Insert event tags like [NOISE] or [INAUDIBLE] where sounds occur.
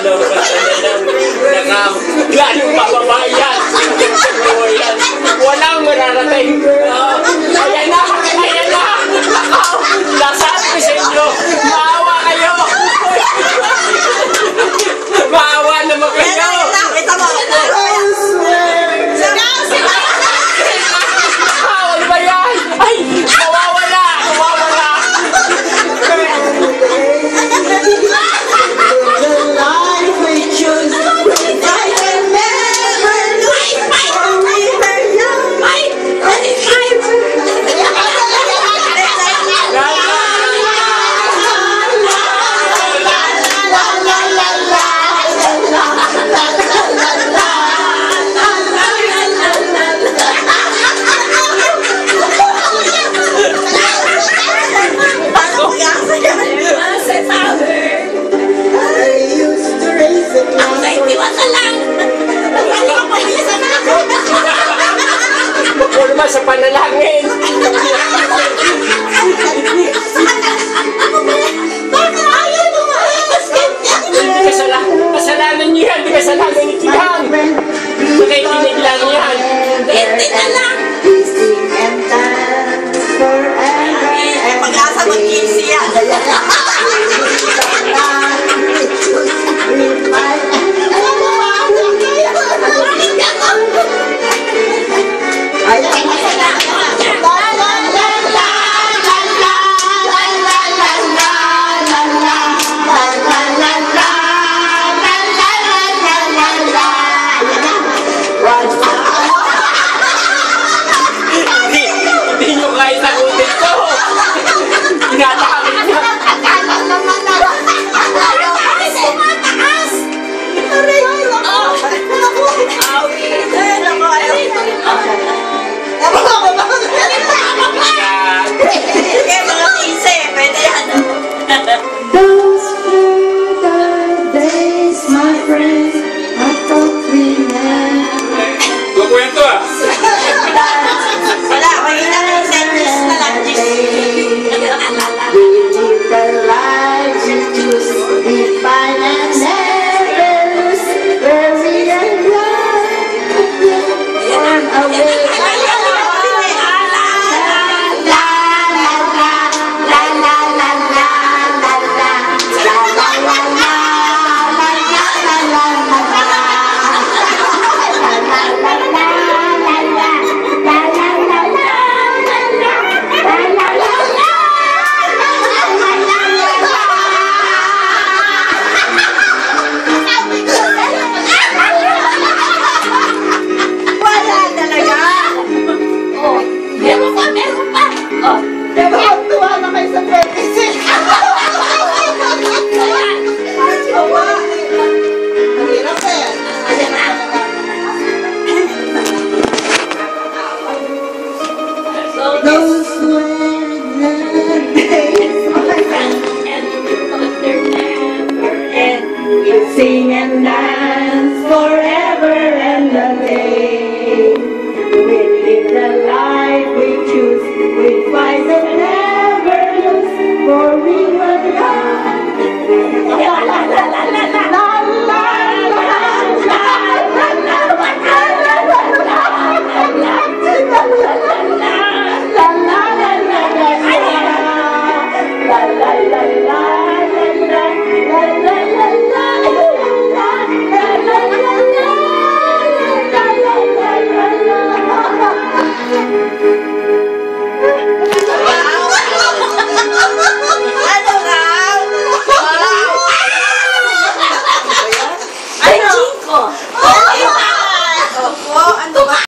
Ano Galing pababayan! Walang mararating! sa panalangin. [LAUGHS] we sing and dance forever and a day. we live the life we choose. we fight and never lose, for we will love.